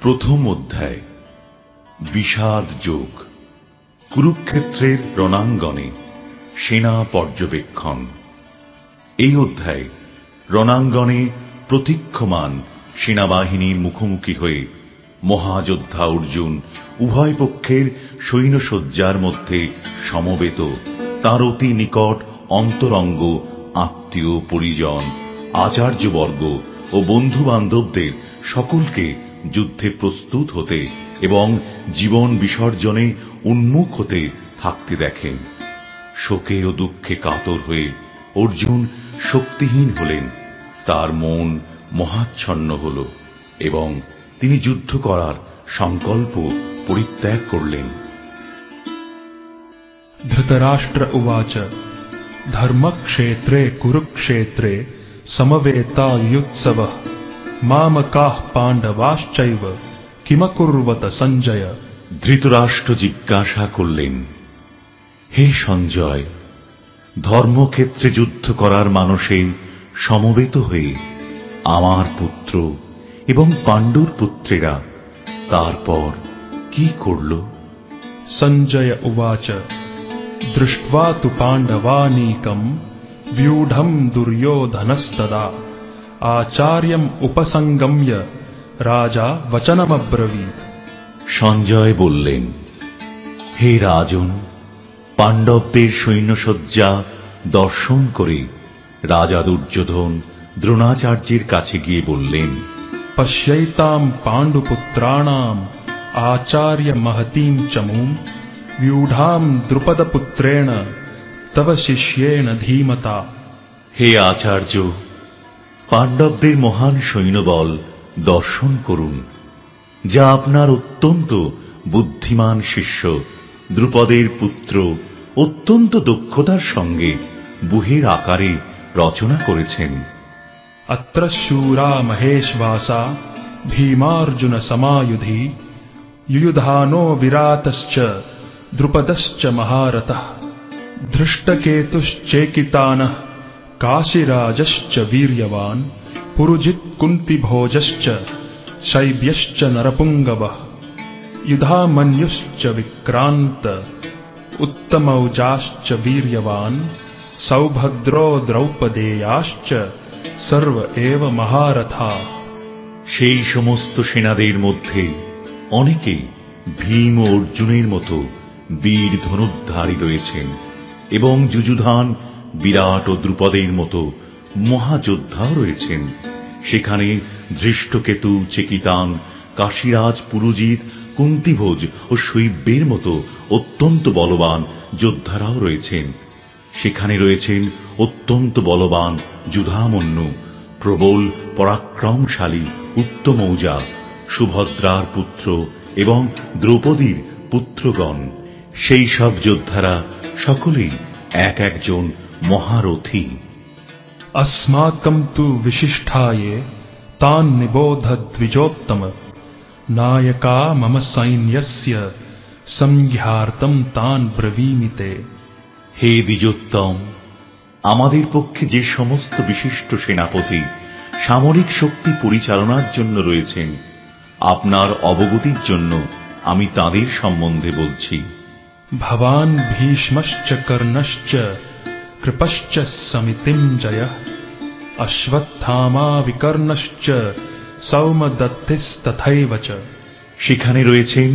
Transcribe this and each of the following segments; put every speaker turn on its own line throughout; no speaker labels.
প্রথম অধ্যায়, বিষাদ যোগ। কুরুক্ষেত্রের রণাঙ্গনে সেনা পর্যবেক্ষণ। এই অধ্যায়, রণাঙ্গনে প্রতীক্ষমান সেনাবাহিনীর মুখোমুখি হয়ে মহাযোদ্ধা অর্জুন উভয় পক্ষের সৈন্যসজ্জার মধ্যে সমবেত তার অতি নিকট অন্তরঙ্গ, আত্মীয়, পরিজন, আচার্যবর্গ ও বন্ধু বান্ধবদের সকলকে যুদ্ধে প্রস্তুত হতে এবং জীবন বিসর্জনে উন্মুখ হতে থাকতে দেখেন। শোকে ও দুঃখে কাতর হয়ে অর্জুন শক্তিহীন হলেন। তার মন মহাচ্ছন্ন হল এবং তিনি যুদ্ধ করার সংকল্প পরিত্যাগ করলেন।
ধৃতরাষ্ট্র উবাচ, ধর্মক্ষেত্রে কুরুক্ষেত্রে সমবেতা मामकाः पाण्डवाश्चैव किमकुर्वत सञ्जय
ধৃতরাষ্ট্র জিজ্ঞাসা করলেন হে সঞ্জয় ধর্মক্ষেত্রে যুদ্ধ করার মানসে সমবেত হয়ে আমার পুত্র এবং পাণ্ডুর পুত্রেরা তারপর কি করল
सञ्जय उवाच दृष्ट्वा तु पाण्डवानीकम् व्यूढम् दुर्योधनस्तदा आचार्यम् उपसङ्गम्य राजा वचनमब्रवीत्
সঞ্জয় বললেন হে রাজন পাণ্ডবদের সৈন্যসজ্জা দর্শন করে রাজা দুর্যোধন দ্রোণাচার্যের কাছে গিয়ে বললেন
पश्यैताम् पाण्डुपुत्राणाम् आचार्यमहतीम् चमूम् व्यूढाम् द्रुपदपुत्रेण तव शिष्येण धीमता
হে আচার্য পাণ্ডবদের মহান সৈন্যবল দর্শন করুন, যা আপনার অত্যন্ত বুদ্ধিমান শিষ্য দ্রুপদের পুত্র অত্যন্ত দক্ষতার সঙ্গে বুহের আকারে রচনা করেছেন।
অত্র শূরা মহেশবাসা ভীমার্জুন সমায়ুধি ইয়ুধানো বিরাতশ্চ দ্রুপদশ্চ মহারথ ধৃষ্টকেতুশ্চেকিতানঃ काशिराजश्च वीर्यवान् पुरुजित्कुन्तिभोजश्च शैब्यश्च नरपुङ्गवः युधामन्युश्च विक्रान्त उत्तमौजाश्च वीर्यवान् सौभद्रो द्रौपदेयाश्च सर्व एव महारथा
সেই সমস্ত সেনাদের মধ্যে অনেকে ভীম ও অর্জুনের মতো বীর ধনুদ্ধারী রয়েছেন এবং যুযুধান বিরাট ও দ্রুপদের মতো মহাযোদ্ধাও রয়েছেন। সেখানে ধৃষ্টকেতু চেকিতান কাশীরাজ, পুরুজিৎ, কুন্তিভোজ ও শৈব্যের মতো অত্যন্ত বলবান যোদ্ধারাও রয়েছেন। সেখানে রয়েছেন অত্যন্ত বলবান যুধামন্যু, প্রবল, পরাক্রমশালী উত্তমৌজা সুভদ্রার পুত্র এবং দ্রৌপদীর পুত্রগণ। সেই সব যোদ্ধারা সকলেই এক একজন মহারথী
अस्माकम् तु विशिष्टाये तान् निबोधद्विजोत्तम नायका मम सैन्यस्य संज्ञार्थम् तान् ब्रवीमि ते
হে দ্বিজোত্তম আমাদের পক্ষে যে সমস্ত বিশিষ্ট সেনাপতি সামরিক শক্তি পরিচালনার জন্য রয়েছেন আপনার অবগতির জন্য আমি তাদের সম্বন্ধে বলছি
भवान् भीष्मश्च कर्णश्च कृपश्च समितिञ्जयः अश्वत्थामा विकर्णश्च सौमदत्तिस्तथैव च
সেখানে রয়েছেন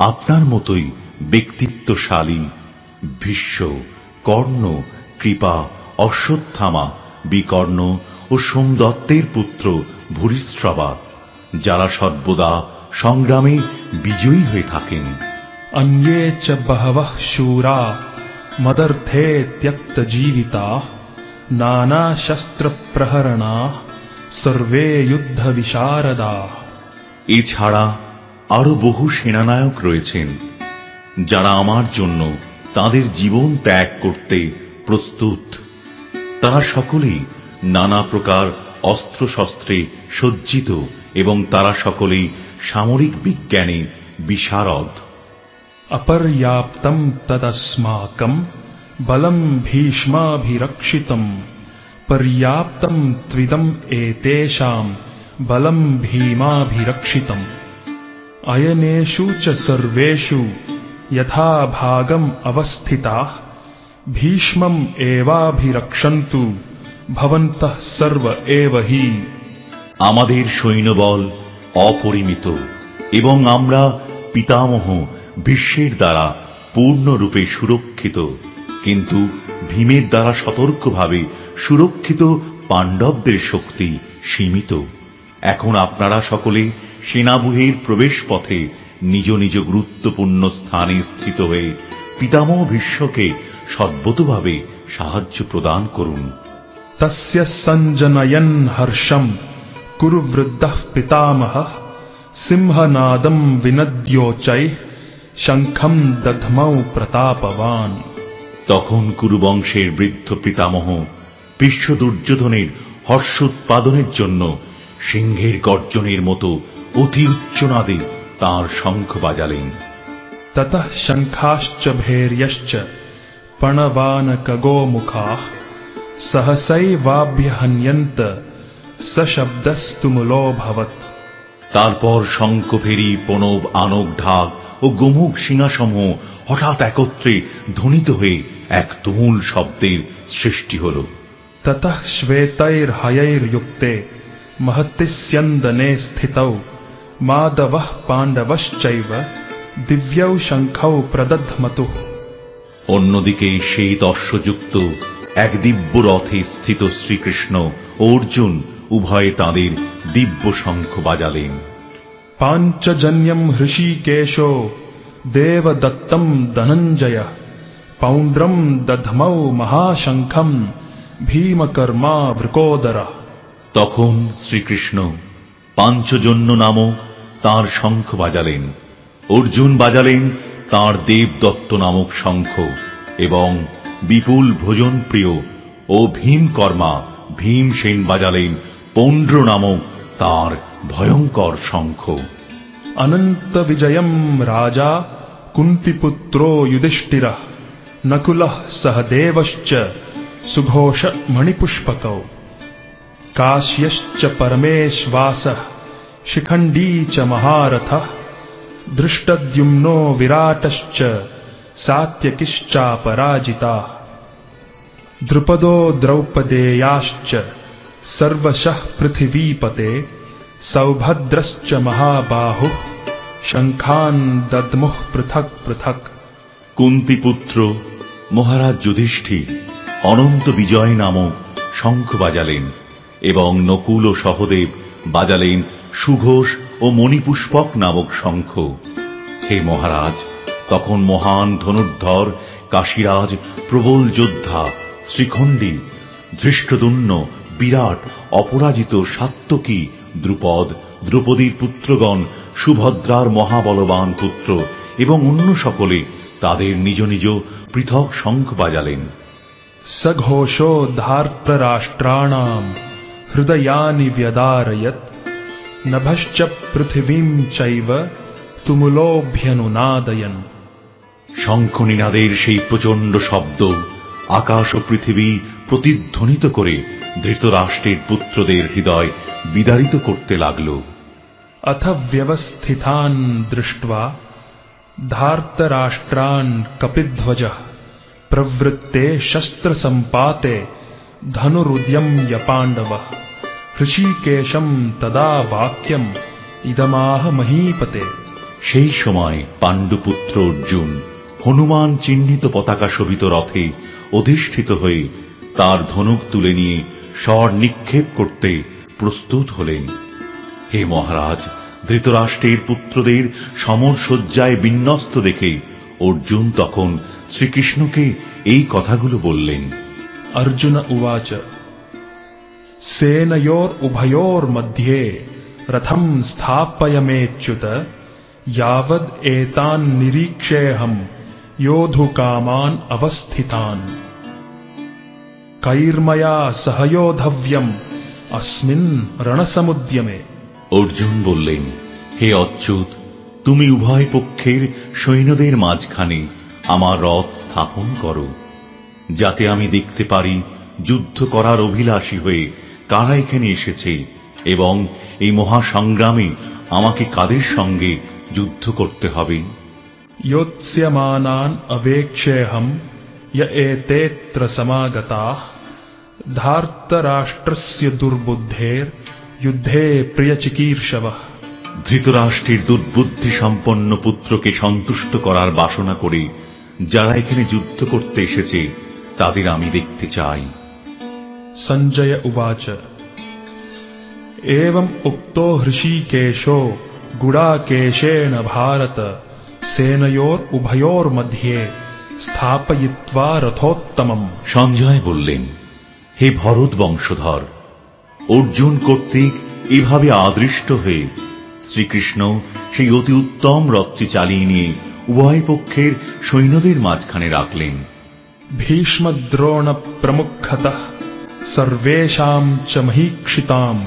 আপনার মতোই ব্যক্তিত্বশালী ভীষ্ম কর্ণ কৃপা অশ্বত্থামা বিকর্ণ ও সোমদত্তের পুত্র ভূরিশ্রবা যারা সর্বদা সংগ্রামে বিজয়ী হয়ে থাকেন
अन्ये च बहवः शूरा मदर्थे त्यक्तजीविताः नानाशस्त्रप्रहरणाः सर्वे युद्धविशारदाः
এছাড়া আরো বহু সেনানায়ক রয়েছেন যারা আমার জন্য তাদের জীবন ত্যাগ করতে প্রস্তুত তারা সকলেই নানা প্রকার অস্ত্রশস্ত্রে সজ্জিত এবং তারা সকলেই সামরিক বিজ্ঞানে বিশারদ
अपर्याप्तम् तदस्माकम् बलम् भीष्माभिरक्षितम् पर्याप्तम् त्विदम् एतेषाम् बलम् भीमाभिरक्षितम् अयनेषु च सर्वेषु यथा भागम् अवस्थिताः भीष्मम् एवाभिरक्षन्तु भवन्तः सर्व एव हि
আমাদের সৈন্যবল অপরিমিত এবং আমরা পিতামহ বিশ্বের দ্বারা পূর্ণরূপে সুরক্ষিত, কিন্তু ভীমের দ্বারা সতর্কভাবে সুরক্ষিত পাণ্ডবদের শক্তি সীমিত। এখন আপনারা সকলে সেনাবুহের প্রবেশ পথে নিজ নিজ গুরুত্বপূর্ণ স্থানে স্থিত হয়ে পিতামহ ভীষ্মকে সদ্বতভাবে সাহায্য প্রদান করুন।
তস্য সঞ্জনয়ন হর্ষম কুরুবৃদ্ধ পিতামহ সিংহনাদম বিনদ্যোচয় শঙ্খম দধমৌ প্রতাপবান।
তখন কুরুবংশের বৃদ্ধ পিতামহ বিশ্ব দুর্যোধনের হর্ষ উৎপাদনের জন্য সিংহের গর্জনের মতো অতি উচ্চনাদে তাঁর শঙ্খ বাজালেন।
তত শঙ্খাশ্চ ভের্যশ্চ পণবান কগো মুখা কগোমুখা সহসৈবাভ্যহন্যন্ত সশব্দস্তুমূলো ভবত।
তারপর শঙ্খ ফেরি পণব আনক ঢাক ও গমুক সিংহাসমূহ হঠাৎ একত্রে ধ্বনিত হয়ে এক তুমুল শব্দের সৃষ্টি হল।
ততঃ শ্বেতৈর হয়ৈর যুক্তে মহতিস্যন্দনে স্থিত মাদব পাণ্ডবশ্চৈব দিব্যৌ শঙ্খৌ প্রদধমতু।
অন্যদিকে সেই দর্শযুক্ত এক দিব্য রথে স্থিত শ্রীকৃষ্ণ অর্জুন উভয়ে তাঁদের দিব্য শঙ্খ বাজালেন।
पाञ्चजन्यम् हृषीकेशो देवदत्तम् धनञ्जयः पौण्ड्रम् दध्मौ महाशङ्खम् भीमकर्मा वृकोदरः
তখন শ্রীকৃষ্ণ পাঞ্চজন্য নামক তাঁর শঙ্খ বাজালেন অর্জুন বাজালেন তাঁর দেবদত্ত নামক শঙ্খ এবং বিপুল ভোজন প্রিয় ও ভীমকর্মা ভীমসেন বাজালেন পৌণ্ড্র নামক তাঁর ভয়ঙ্কর শঙ্খ
अनन्तविजयम् राजा कुन्तिपुत्रो युधिष्ठिरः नकुलः सहदेवश्च सुघोष मणिपुष्पकौ काश्यश्च परमेश्वासः शिखण्डी च महारथः दृष्टद्युम्नो विराटश्च सात्यकिश्चापराजिताः द्रुपदो द्रौपदेयाश्च सर्वशः पृथिवीपते सौभद्रश्च महाबाहुः शङ्खान् दद्मुः पृथक् पृथक्
কুন্তিপুত্র মহারাজ যুধিষ্ঠির অনন্ত বিজয় নামক শঙ্খ বাজালেন এবং নকুল ও সহদেব বাজালেন সুঘোষ ও মণিপুষ্পক নামক শঙ্খ হে মহারাজ তখন মহান ধনুর্ধর কাশীরাজ প্রবল যোদ্ধা শ্রীখণ্ডী ধৃষ্টদুন্ন বিরাট অপরাজিত সাত্যকী দ্রুপদ দ্রুপদীর পুত্রগণ সুভদ্রার মহাবলবান পুত্র এবং অন্য সকলে তাদের নিজ নিজ পৃথক শঙ্খ বাজালেন।
সঘোষ ধার্তরাষ্ট্রাণাম হৃদয়ানি ব্যদারয়ত নভশ্চ পৃথিবীম চৈব তুমুলোভ্যনুনাদয়ন।
শঙ্খনিনাদের সেই প্রচণ্ড শব্দ আকাশ ও পৃথিবী প্রতিধ্বনিত করে ধৃতরাষ্ট্রের পুত্রদের হৃদয় বিদারিত করতে লাগল।
অথ ব্যবস্থিতান দৃষ্টা ধার্তরাষ্ট্রান কপিধ্বজ প্রবৃত্তে শস্ত্র সম্পাতে ধনুরুদ্যম্য পাণ্ডব ঋষিকেশম তদা বাক্যম ইদমাহ মহীপতে
সেই সময় পাণ্ডুপুত্র অর্জুন হনুমান চিহ্নিত পতাকা শোভিত রথে অধিষ্ঠিত হয়ে তার ধনুক তুলে নিয়ে স্বর নিক্ষেপ করতে প্রস্তুত হলেন হে মহারাজ ধৃতরাষ্ট্রের পুত্রদের সমর শয্যায় বিন্যস্ত দেখে অর্জুন তখন শ্রীকৃষ্ণকে এই কথাগুলো বললেন
अर्जुन उवाच सेनयोरुभयोर्मध्ये रथम् स्थापयमेच्युत यावद् एतान् निरीक्षेऽहम् योद्धुकामान् अवस्थितान् কাইর্ময়া সহযোধব্যম অস্মিন রণসমুদ্যমে
অর্জুন বললেন হে অচ্যুত তুমি উভয় পক্ষের সৈন্যদের মাঝখানে আমার রথ স্থাপন করো যাতে আমি দেখতে পারি যুদ্ধ করার অভিলাষী হয়ে কারা এখানে এসেছে এবং এই মহাসংগ্রামে আমাকে কাদের সঙ্গে যুদ্ধ করতে হবে?
य एतेऽत्र समागताः धार्तराष्ट्रस्य दुर्बुद्धेर्युद्धे प्रियचिकीर्षवः
ধৃতরাষ্ট্রের দুর্বুদ্ধি সম্পন্ন পুত্রকে সন্তুষ্ট করার বাসনা করে যারা এখানে যুদ্ধ করতে এসেছে তাদের আমি দেখতে চাই
सञ्जय उवाच एवम् उक्तो हृषीकेशो गुडाकेशेन भारत सेनयोरुभयोर्मध्ये স্থাপয়িত্বা রথোত্তমম।
সঞ্জয় বললেন হে ভরত বংশধর অর্জুন কর্তৃক এভাবে আদৃষ্ট হয়ে শ্রীকৃষ্ণ সেই অতি উত্তম রথটি চালিয়ে নিয়ে উভয় পক্ষের সৈন্যদের মাঝখানে রাখলেন।
ভীষ্মদ্রোণ প্রমুখত সর্বেশাম চ মহীক্ষিতাম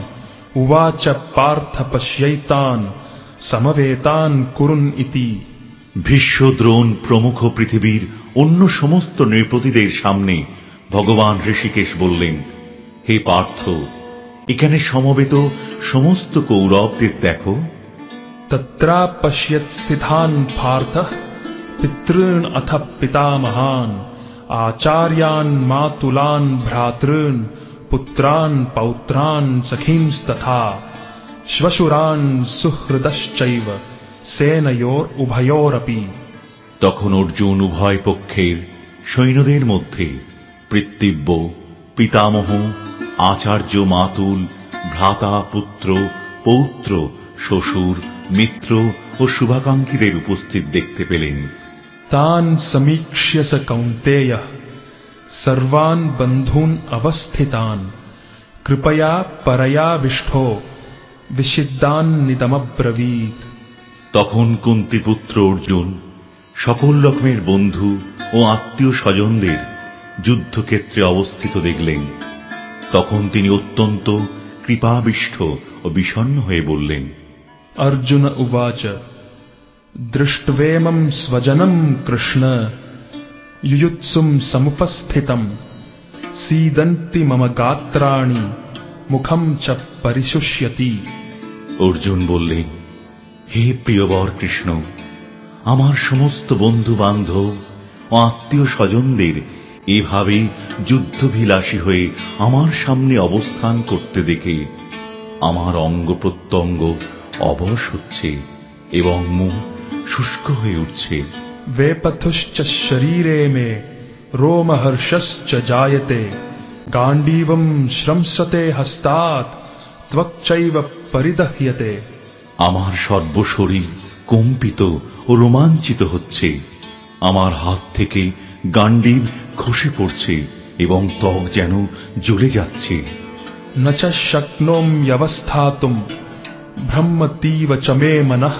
উবাচ পার্থ পশ্যৈতান সমবেতান কুরুন ইতি।
ভীষ্ম দ্রোণ প্রমুখ পৃথিবীর অন্য সমস্ত নৃপতিদের সামনে ভগবান ঋষিকেশ বললেন, হে পার্থ, এখানে সমবেত সমস্ত কৌরবদের দেখো।
তত্রাপশ্যৎস্থিধান পার্থ, পিতৃণ অথ পিতামহান আচার্যান মাতুলান ভ্রাতৃণ, পুত্রান পৌত্রান সখীংস্তথা শ্বশুরান সুহৃদশ্চৈব। সেনয়োর উভয়োরপি।
তখন অর্জুন উভয় পক্ষের সৈন্যদের মধ্যে পৃত্তিব্য পিতামহ আচার্য মাতুল ভ্রাতা পুত্র পৌত্র শ্বশুর মিত্র ও শুভাকাঙ্ক্ষীদের উপস্থিত দেখতে পেলেন।
তান সমীক্ষ্য স কৌন্তেয়। সর্বান বন্ধুন অবস্থিতান। কৃপয়া পরয়াবিষ্ঠ বিশিদ্দান নিদমব্রবীত
তখন কুন্তিপুত্র অর্জুন সকল রকমের বন্ধু ও আত্মীয় স্বজনদের যুদ্ধক্ষেত্রে অবস্থিত দেখলেন। তখন তিনি অত্যন্ত কৃপাবিষ্ঠ ও বিষণ্ন হয়ে বললেন
অর্জুন উবাচ দৃষ্টভেমম স্বজনম কৃষ্ণ ইয়ুৎসুম সমুপস্থিতম সীদন্তি মম গাত্রাণী মুখম চ পরিশুষ্যতি।
অর্জুন বললেন হে প্রিয়বর কৃষ্ণ, আমার সমস্ত বন্ধু বান্ধব ও আত্মীয় স্বজনদের এভাবে যুদ্ধভিলাষী হয়ে আমার সামনে অবস্থান করতে দেখে আমার অঙ্গ প্রত্যঙ্গ অবশ হচ্ছে এবং মুখ শুষ্ক হয়ে উঠছে।
বেপথশ্চ শরীরে মে রোমহর্ষশ্চ জায়তে, গাণ্ডীবম শ্রমসতে হস্তাৎ, ত্বকচৈব পরিদহ্যতে।
আমার সর্বশরীর কম্পিত ও রোমাঞ্চিত হচ্ছে। আমার হাত থেকে গান্ডিব খসে পড়ছে এবং ত্বক যেন জ্বলে যাচ্ছে।
নচ শক্নোম ব্যবস্থাতুম ব্রহ্মতীব চমে মে মনঃ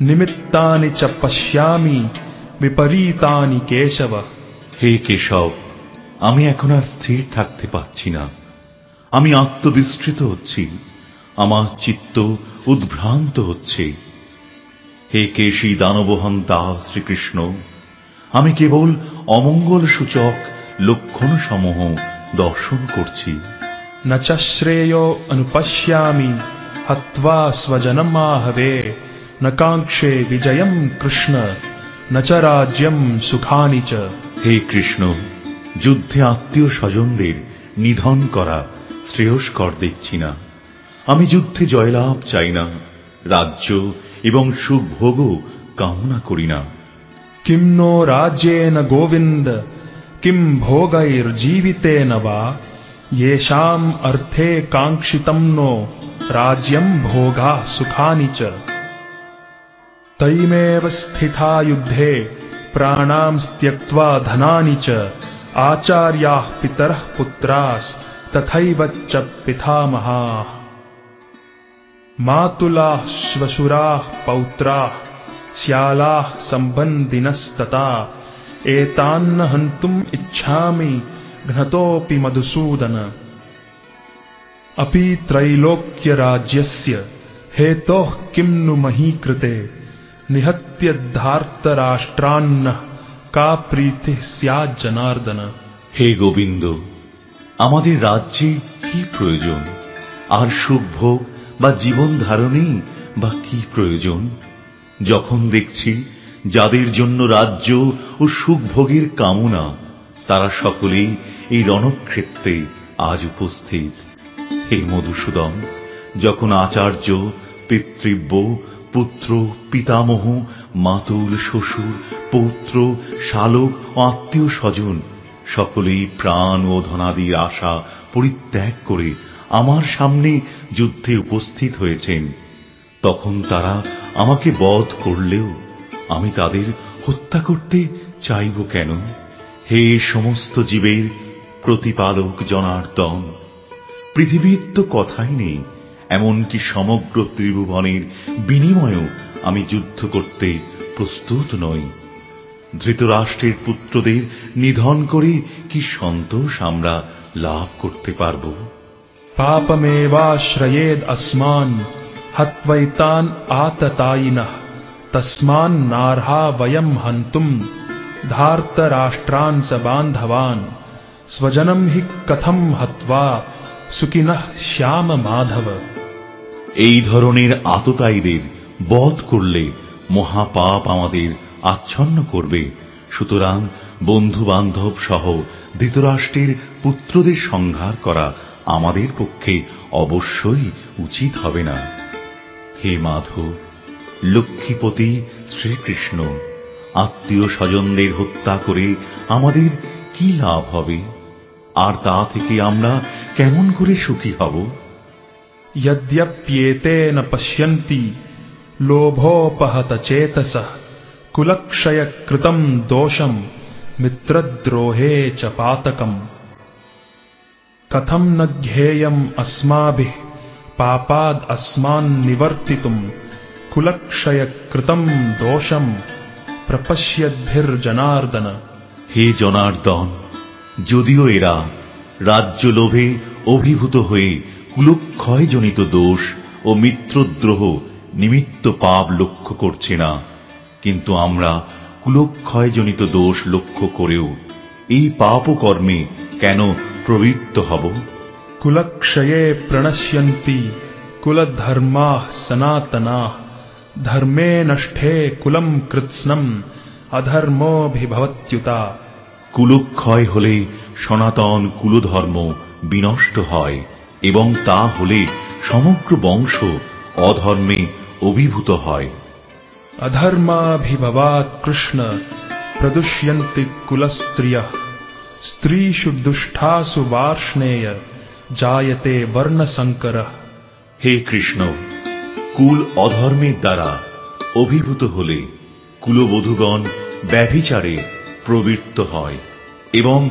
নিমিত্তানি চ পশ্যামি বিপরীতানি কেশব।
হে কেশব আমি এখন আর স্থির থাকতে পারছি না। আমি আত্মবিস্তৃত হচ্ছি। আমার চিত্ত উদ্ভ্রান্ত হচ্ছে হে কেশী দানবহন্তা শ্রীকৃষ্ণ আমি কেবল অমঙ্গল সূচক লক্ষণ সমূহ দর্শন করছি
न च श्रेयो अनुपश्यामि हत्वा स्वजनमाहवे न काङ्क्षे विजयम् कृष्ण न च राज्यम् सुखानि च
হে কৃষ্ণ যুদ্ধে আত্মীয় স্বজনদের নিধন করা শ্রেয়স্কর দেখছি না আমি যুদ্ধে জয়লাভ চাই না রাজ্য এবং সুভোগও কামনা করি না
किम् नो राज्येन गोविन्द किम् भोगैर्जीवितेन वा येषाम् अर्थे काङ्क्षितम् नो राज्यम् भोगा सुखानि च तैमेव स्थिता युद्धे प्राणाम् त्यक्त्वा धनानि च आचार्याः पितरः पुत्रास्तथैव च पितामहाः मातुलाः श्वशुराः पौत्राः श्यालाः सम्बन्धिनस्तता एतान्न हन्तुम् इच्छामि घ्नतोऽपि मधुसूदन अपि त्रैलोक्यराज्यस्य हेतोः किम् नु महीकृते निहत्य धार्तराष्ट्रान्नः का प्रीतिः स्याज्जनार्दन
হে গোবিন্দ আমাদের রাজ্যে কি প্রয়োজন আর সুখভোগ বা জীবন ধারণেই বা কি প্রয়োজন? যখন দেখছি যাদের জন্য রাজ্য ও সুখভোগের কামনা, তারা সকলেই এই রণক্ষেত্রে আজ উপস্থিত। হে মধুসূদন, যখন আচার্য, পিতৃব্য, পুত্র, পিতামহ, মাতুল, শ্বশুর, পৌত্র, শালক আত্মীয় স্বজন, সকলেই প্রাণ ও ধনাদির আশা পরিত্যাগ করে আমার সামনে যুদ্ধে উপস্থিত হয়েছেন। তখন তারা আমাকে বধ করলেও আমি তাদের হত্যা করতে চাইব কেন? হে সমস্ত জীবের প্রতিপালক জনার্দন, পৃথিবীর তো কথাই নেই, এমনকি সমগ্র ত্রিভুবনের বিনিময়েও আমি যুদ্ধ করতে প্রস্তুত নই। ধৃতরাষ্ট্রের পুত্রদের নিধন করে কি সন্তোষ আমরা লাভ করতে পারব?
পাপমেবাশ্রয়েদ अस्मान् हत्वैतान् आततायिनः तस्मान्नार्हा वयम् हन्तुम् धार्तराष्ट्रान् स बान्धवान् स्वजनम् हि कथम् हत्वा সুকিনঃ শ্যাম মাধব
এই ধরনের আততায়ীদের বধ করলে মহাপাপ আমাদের আচ্ছন্ন করবে সুতরাং বন্ধু বান্ধব সহ ধৃতরাষ্ট্রের পুত্রদের সংহার করা আমাদের পক্ষে অবশ্যই উচিত হবে না হে মাধব লক্ষ্মীপতি শ্রীকৃষ্ণ আত্মীয় স্বজনদের হত্যা করে আমাদের কি লাভ হবে আর তা থেকে আমরা কেমন করে সুখী হব
यद्यप्येते न पश्यन्ति लोभोपहत चेतसः कुलक्षयकृतम् दोषम् मित्रद्रोहे च पातकम् कथम् न ज्ञेयम् अस्माभिः पापाद् अस्मान् निवर्तितुम् कुलक्षयकृतम् दोषम् प्रपश्यद्भिर्जनार्दन
হে জনার্দন যদিও এরা রাজ্য লোভে অভিভূত হয়ে কুলক্ষয়জনিত দোষ ও মিত্রদ্রোহ নিমিত্ত পাপ লক্ষ্য করছে না কিন্তু আমরা কুলক্ষয়জনিত দোষ লক্ষ্য করেও এই পাপ কর্মে কেন প্রবৃত্ত হব।
কুলক্ষয়ে প্রণশ্যন্তি কুলধর্মা সনাতনা। ধর্মে নষ্ঠে কুলম কৃৎস্নম অধর্মভিভবত্যুতা।
কুলক্ষয় হলে সনাতন কুলধর্ম বিনষ্ট হয় এবং তা হলে সমগ্র বংশ অধর্মে অভিভূত হয়।
অধর্মাভিভবাৎ কৃষ্ণ প্রদুষ্যন্তি কুলস্ত্রিয়া। স্ত্রীষু দুষ্ঠাসু বার্ষ্ণেয় জায়তে বর্ণসঙ্কর।
হে কৃষ্ণ কুল অধর্মের দ্বারা অভিভূত হলে কুলবধূগণ ব্যভিচারে প্রবৃত্ত হয় এবং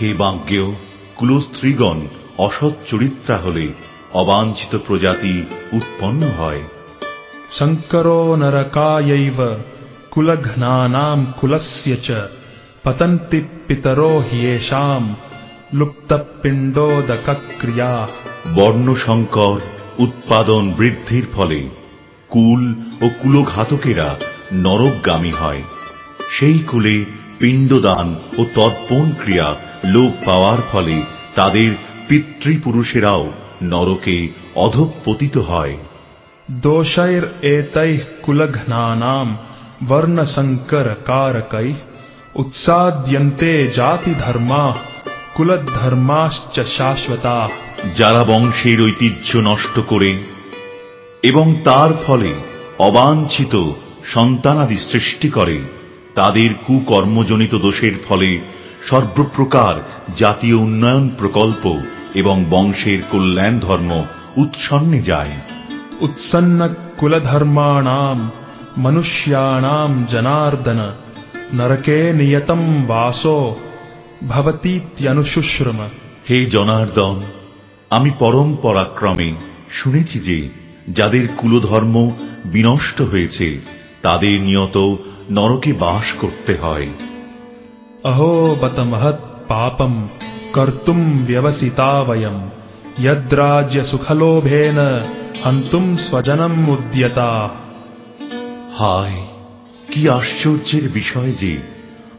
হে বাজ্ঞেয় কুলস্ত্রীগণ অসৎ চরিত্রা হলে অবাঞ্ছিত প্রজাতি উৎপন্ন হয়।
শঙ্কর নরকায়ৈব কুলঘ্নানাম কুলস্য চ। पतन्ति पितरो ह्येषाम् लुप्तपिण्डोदकक्रिया
বর্ণসংকর উৎপাদন বৃদ্ধির ফলে কুল ও কুলঘাতকেরা নরকগামী হয় সেই কুলে পিণ্ডদান ও তর্পণ ক্রিয়া লোপ পাওয়ার ফলে তাদের পিতৃপুরুষেরাও নরকে অধঃপতিত হয়
दोषैरेतैः कुलघ्नानाम् উৎসাদ্যন্তে জাতি ধর্মা কুলধর্মাশ্চ শাশ্বতা
যারা বংশের ঐতিহ্য নষ্ট করে এবং তার ফলে অবাঞ্ছিত সন্তানাদি সৃষ্টি করে তাদের কুকর্মজনিত দোষের ফলে সর্বপ্রকার জাতীয় উন্নয়ন প্রকল্প এবং বংশের কল্যাণ ধর্ম উৎসন্নে যায়।
উৎসন্ন কুলধর্মাণাম মনুষ্যাণাম জনার্দন। নরকে নিয়তম বাসো ভবতীত্যনুশুশ্রম
হে জনার্দন আমি পরম পরাক্রমে শুনেছি যে যাদের কুলধর্ম বিনষ্ট হয়েছে তাদের নিয়ত নরকে বাস করতে হয়।
অহো বত মহৎ পাপম কর্তুম ব্যবসিতাবয়ম ইদ্রাজ্য সুখলোভেন হন্তুম স্বজনম উদ্যতা
হায় কি আশ্চর্যের বিষয় যে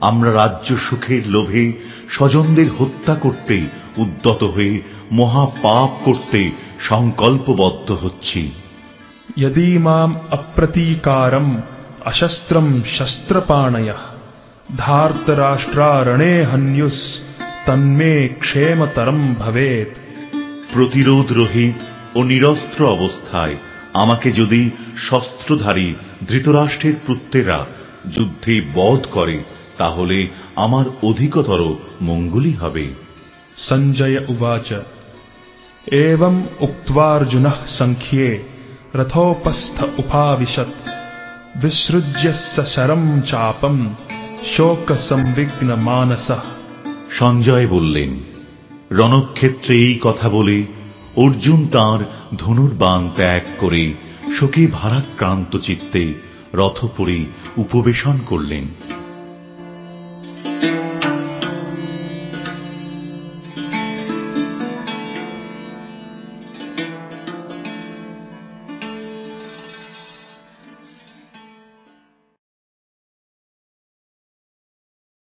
আমরা রাজ্য সুখের লোভে স্বজনদের হত্যা করতে উদ্যত হয়ে মহা পাপ করতে সংকল্পবদ্ধ হচ্ছি
यदि माम् अप्रतीकारम् अशस्त्रम् शस्त्रपाणयः धार्तराष्ट्रारणे हन्युस् तन्मे क्षेमतरम् भवेत्
প্রতিরোধ রহিত ও নিরস্ত্র অবস্থায় আমাকে যদি শস্ত্রধারী ধৃতরাষ্ট্রের পুত্রেরা যুদ্ধে বধ করে তাহলে আমার অধিকতর মঙ্গলই হবে।
সঞ্জয় উবাচ। এবং উক্তার্জুন সংখ্যে রথোপস্থ উপাবিশত বিসৃজ্য সরম চাপম শোক সংবিঘ্ন মানস।
সঞ্জয় বললেন রণক্ষেত্রে এই কথা বলে অর্জুন তাঁর ধনুর্বাণ ত্যাগ করে শোকে ভারাক্রান্ত চিত্তে রথপুরে উপবেশন করলেন।